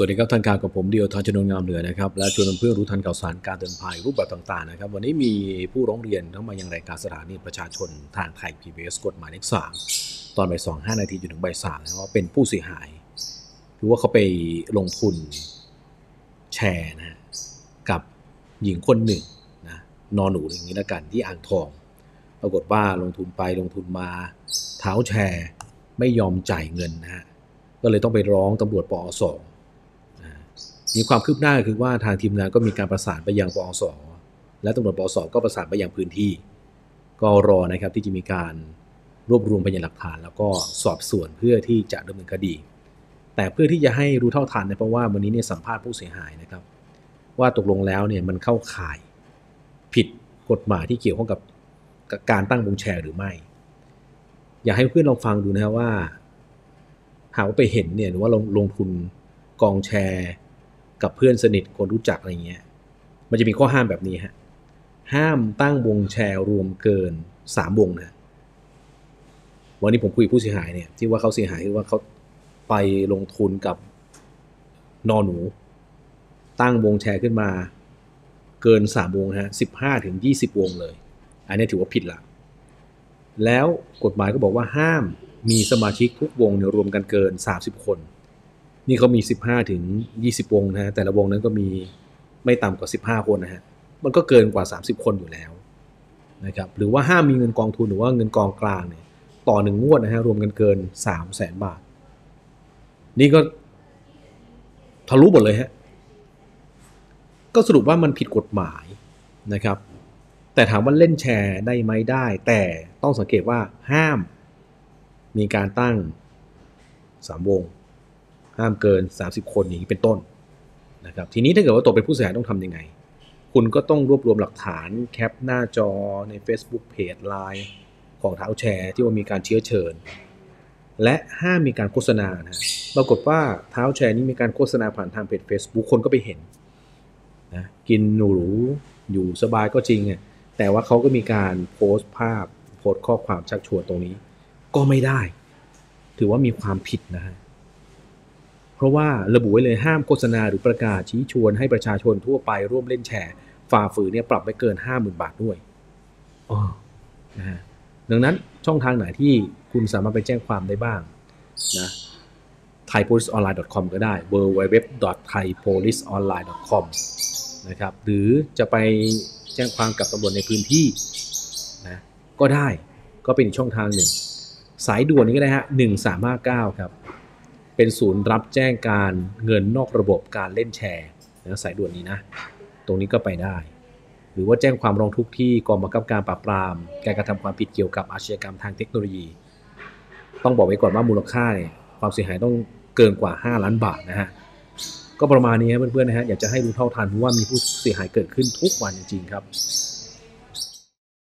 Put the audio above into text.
สวัสดีครับท่านการกับผมเดียวทางชนนงามเหนือนะครับและชวนเพื่อนรู้ทันข่าวสารการเตือนภัยรูปแบบต่างๆนะครับวันนี้มีผู้ร้องเรียนเข้ามายังรายการสถานีประชาชนทางไทย PBS กฎหมายเลขสามตอนบ่ายสองห้านาทีจนถึงบ่ายสามนะว่าเป็นผู้เสียหายหรือว่าเขาไปลงทุนแชร์นะกับหญิงคนหนึ่งนะนอนหนูอย่างนี้ละกันที่อ่างทอง ปรากฏว่าลงทุนไปลงทุนมาเท้าแชร์ไม่ยอมจ่ายเงินนะฮะก็เลยต้องไปร้องตำรวจปอสอง มีความคืบหน้าคือว่าทางทีมงานก็มีการประสานไปยังปอสและตำรวจปอสก็ประสานไปยังพื้นที่ ก็รอนะครับที่จะมีการรวบรวมพยานหลักฐาน แล้วก็สอบสวนเพื่อที่จะดำเนินคดี แต่เพื่อที่จะให้รู้เท่าทันนะเพราะว่าวันนี้เนี่ยสัมภาษณ์ผู้เสียหายนะครับ ว่าตกลงแล้วเนี่ยมันเข้าข่ายผิดกฎหมายที่เกี่ยวข้องกับการตั้งวงแชร์หรือไม่ อยากให้เพื่อนลองฟังดูนะว่า หากว่าไปเห็นเนี่ยหรือว่าลงลงทุนกองแชร์ กับเพื่อนสนิทคนรู้จักอะไรเงี้ย มันจะมีข้อห้ามแบบนี้ฮะ ห้ามตั้งวงแชร์รวมเกินสามวงนะวันนี้ผมคุยผู้เสียหายเนี่ย ที่ว่าเขาเสียหายคือว่าเขาไปลงทุนกับนอหนู ตั้งวงแชร์ขึ้นมา เกินสามวงฮะสิบห้าถึงยี่สิบวงเลย อันนี้ถือว่าผิดละแล้วกฎหมายก็บอกว่าห้ามมีสมาชิกทุกวงเนี่ยรวมกันเกิน 30 คน นี่เขามี 15 ถึง 20 วงนะฮะแต่ละวงนั้นก็มีไม่ต่ำกว่า 15 คนนะฮะมันก็เกินกว่า 30 คนอยู่แล้วนะครับหรือว่าห้ามมีเงินกองทุนหรือว่าเงินกองกลางเนี่ยต่อหนึ่งงวดนะฮะรวมกันเกิน 3 0 0แสนบาท นี่ก็ทะลุหมดเลยฮะก็สรุปว่ามันผิดกฎหมายนะครับ แต่ถามว่าเล่นแชร์ได้ไหมได้ แต่ต้องสังเกตว่าห้ามมีการตั้งสามวง ห้ามเกิน 30 คนอย่างนี้เป็นต้นนะครับทีนี้ถ้าเกิดว่าตกเป็นผู้เสียหายต้องทำยังไง คุณก็ต้องรวบรวมหลักฐานแคปหน้าจอใน Facebook เพจไลน์ของเท้าแชร์ที่ว่ามีการเชื้อเชิญ และห้ามมีการโฆษณานะปรากฏว่าเท้าแชร์นี้มีการโฆษณาผ่านทางเพจ Facebook คนก็ไปเห็นนะกินหนูหรูอยู่สบายก็จริงอะแต่ว่าเขาก็มีการโพสต์ภาพโพสต์ข้อความชักชวนตรงนี้ ก็ไม่ได้ ถือว่ามีความผิดนะฮะ เพราะว่าระบุไว้เลยห้ามโฆษณาหรือประกาศชี้ชวนให้ประชาชนทั่วไปร่วมเล่นแชร์ฝ่าฝืนเนี่ยปรับไปเกิน 50,000 บาทด้วยอ๋อนะฮะดังนั้นช่องทางไหนที่คุณสามารถไปแจ้งความได้บ้างนะ thaipoliceonline.com ก็ได้ www.thaipoliceonline.com นะครับ หรือจะไปแจ้งความกับตำรวจในพื้นที่นะก็ได้ก็เป็นช่องทางหนึ่ง สายด่วนนี้ก็ได้ฮะ 1359 ครับ เป็นศูนย์รับแจ้งการเงินนอกระบบการเล่นแชร์นะสายด่วนนี้นะ ตรงนี้ก็ไปได้ หรือว่าแจ้งความร้องทุกข์ที่กองบังคับการปราบปราม การกระทำความผิดเกี่ยวกับอาชญากรรมทางเทคโนโลยี ต้องบอกไว้ก่อนว่ามูลค่าเนี่ยความเสียหายต้องเกินกว่า 5 ล้านบาทนะฮะก็ประมาณนี้ครับเพื่อนๆนะฮะอยากจะให้รู้เท่าทันเพราะว่ามีผู้เสียหายเกิดขึ้นทุกวันจริงๆครับ